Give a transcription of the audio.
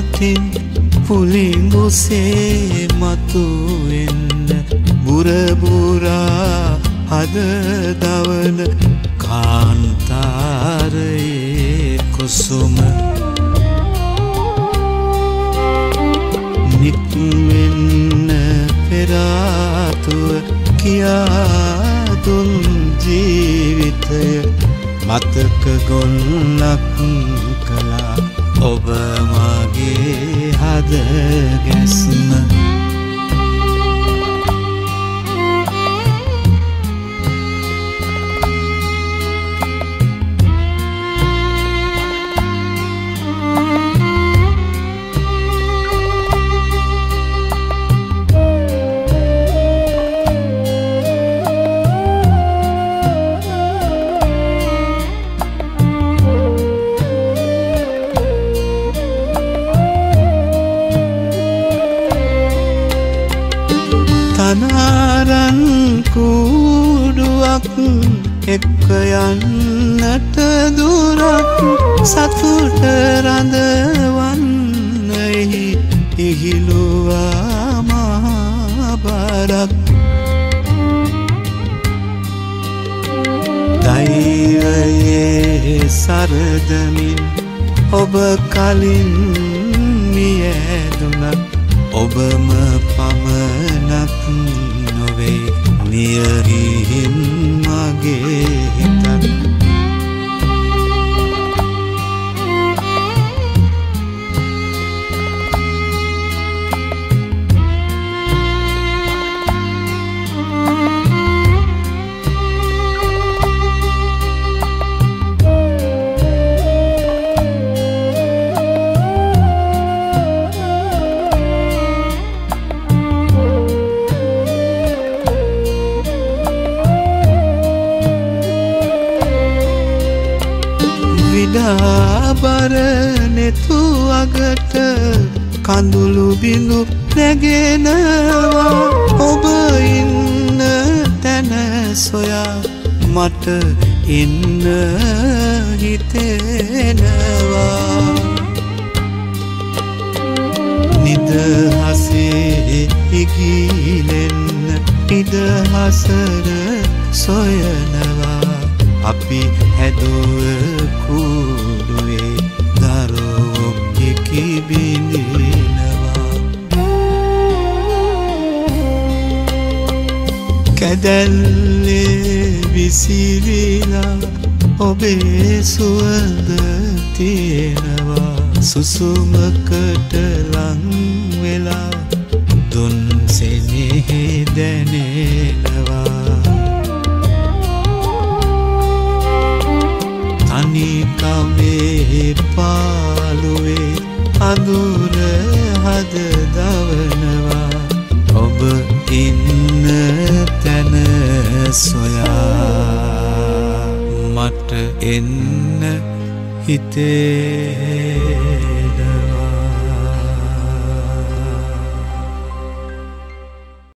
යටින් පුලිඹුසේ මතුවෙන්න බුරබුරා හද දවන කාන්තාරයේ කුසුම නික්වෙන්න පෙරාතුව කියාදුන් ජීවිතය මතක ගොන්නක් කලා ඔබ මගේ හද ගැස්ම තනාරන් කූඩුවක් එක්ක යන්නට දුරක් සතුට රඳවන්නෙහි ඉහිලුවා මහබරක් දෛවයේ සරදමින් ඔබ කලින් මියදුනත් ඔබම පමණක් විඩාබර නෙතු අගට කඳුළු බිඳු නැගෙනවා. ඔබ ඉන්න තැන සොයා මට ඉන්න හිතෙනවා. නිදහසේ ඉගිලෙන්න ඉදහසර සොයනවා අපි හැදුව කූඩුවේ දරෝ එකිබිඳිනවා කැදැල්ලේ විසිරිලා ඔබේ සුවඳ තියෙනවා. සුසුමකට ලංවෙලා දුන් සෙනෙහි දැනෙනවා. අඳුර හද දවනවා. ඔබ ඉන්න තැන සොයා. මට එන්න හිතේ.